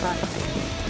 Right.